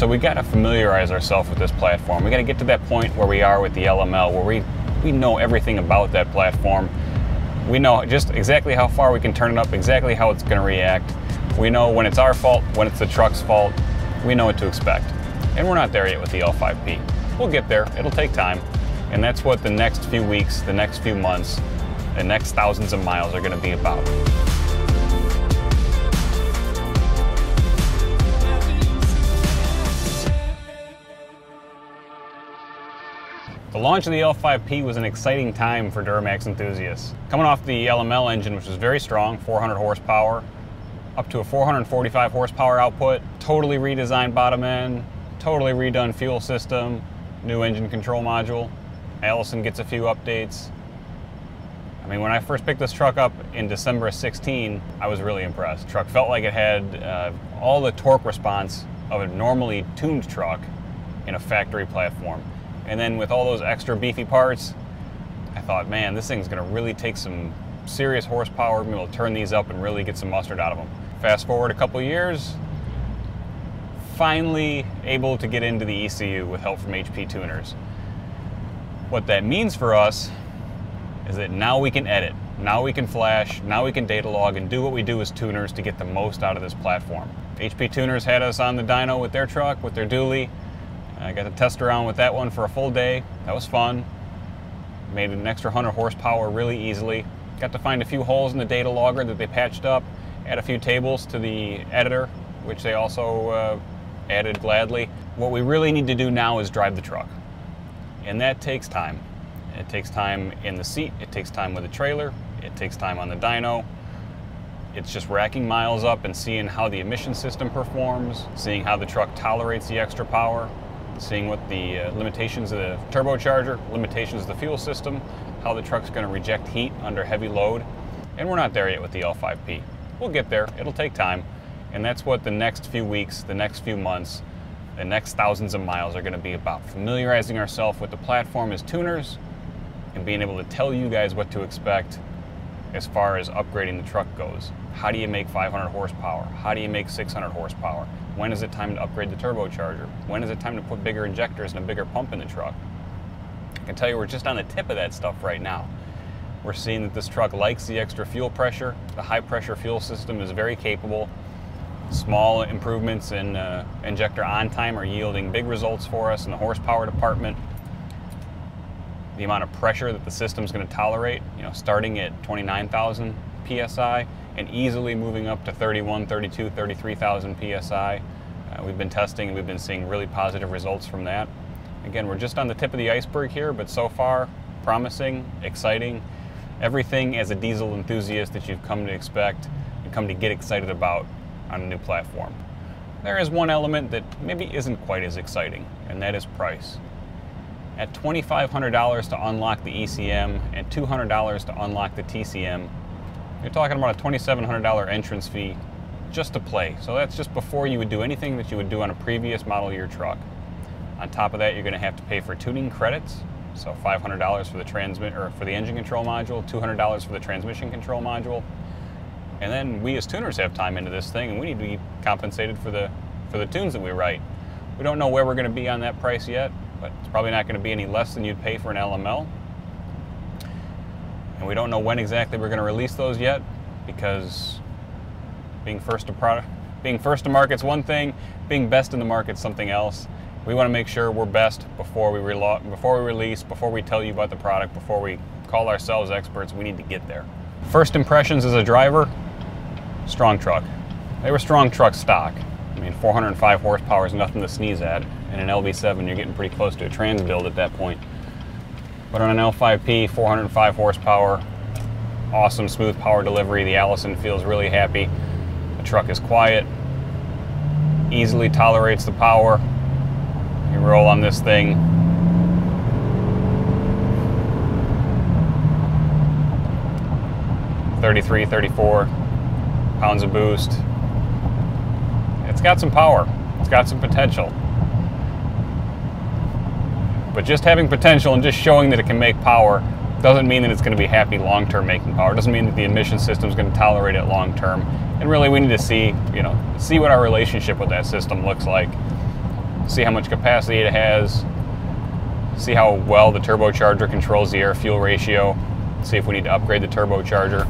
So we got to familiarize ourselves with this platform. We got to get to that point where we are with the LML, where we, we know everything about that platform. We know just exactly how far we can turn it up, exactly how it's going to react. We know when it's our fault, when it's the truck's fault. We know what to expect. And we're not there yet with the L5P. We'll get there. It'll take time. And that's what the next few weeks, the next few months, the next thousands of miles are going to be about. The launch of the L5P was an exciting time for Duramax enthusiasts. Coming off the LML engine, which was very strong, 400 horsepower, up to a 445 horsepower output, totally redesigned bottom end, totally redone fuel system, new engine control module. Allison gets a few updates. I mean, when I first picked this truck up in December of 16, I was really impressed. The truck felt like it had uh, all the torque response of a normally tuned truck in a factory platform. And then with all those extra beefy parts, I thought, man, this thing's gonna really take some serious horsepower, to turn these up and really get some mustard out of them. Fast forward a couple years, finally able to get into the ECU with help from HP tuners. What that means for us is that now we can edit, now we can flash, now we can data log and do what we do as tuners to get the most out of this platform. HP tuners had us on the dyno with their truck, with their dually, I got to test around with that one for a full day. That was fun. Made an extra 100 horsepower really easily. Got to find a few holes in the data logger that they patched up, add a few tables to the editor, which they also uh, added gladly. What we really need to do now is drive the truck. And that takes time. It takes time in the seat, it takes time with the trailer, it takes time on the dyno. It's just racking miles up and seeing how the emission system performs, seeing how the truck tolerates the extra power, seeing what the uh, limitations of the turbocharger, limitations of the fuel system, how the truck's going to reject heat under heavy load. And we're not there yet with the L5P. We'll get there. It'll take time. And that's what the next few weeks, the next few months, the next thousands of miles are going to be about. Familiarizing ourselves with the platform as tuners and being able to tell you guys what to expect as far as upgrading the truck goes. How do you make 500 horsepower? How do you make 600 horsepower? When is it time to upgrade the turbocharger? When is it time to put bigger injectors and a bigger pump in the truck? I can tell you we're just on the tip of that stuff right now. We're seeing that this truck likes the extra fuel pressure. The high pressure fuel system is very capable. Small improvements in uh, injector on time are yielding big results for us in the horsepower department. The amount of pressure that the system is going to tolerate, you know, starting at 29,000 psi and easily moving up to 31, 32, 33,000 psi. Uh, we've been testing and we've been seeing really positive results from that. Again, we're just on the tip of the iceberg here, but so far, promising, exciting, everything as a diesel enthusiast that you've come to expect and come to get excited about on a new platform. There is one element that maybe isn't quite as exciting, and that is price. At $2,500 to unlock the ECM and $200 to unlock the TCM, you're talking about a $2,700 entrance fee just to play. So that's just before you would do anything that you would do on a previous model year truck. On top of that, you're going to have to pay for tuning credits. So $500 for the transmit or for the engine control module, $200 for the transmission control module. And then we as tuners have time into this thing and we need to be compensated for the for the tunes that we write. We don't know where we're going to be on that price yet, but it's probably not going to be any less than you'd pay for an LML and we don't know when exactly we're going to release those yet because being first to product being first to market's one thing being best in the market's something else. We want to make sure we're best before we before we release before we tell you about the product before we call ourselves experts we need to get there. First impressions as a driver strong truck. They were strong truck stock. I mean 405 horsepower is nothing to sneeze at. And an LB7 you're getting pretty close to a trans build at that point but on an L5P, 405 horsepower, awesome smooth power delivery. The Allison feels really happy. The truck is quiet, easily tolerates the power. You roll on this thing. Thirty-three, thirty-four pounds of boost. It's got some power. It's got some potential. But just having potential and just showing that it can make power doesn't mean that it's going to be happy long term making power. It doesn't mean that the emission system is going to tolerate it long term. And really, we need to see, you know, see what our relationship with that system looks like. see how much capacity it has, see how well the turbocharger controls the air fuel ratio, see if we need to upgrade the turbocharger.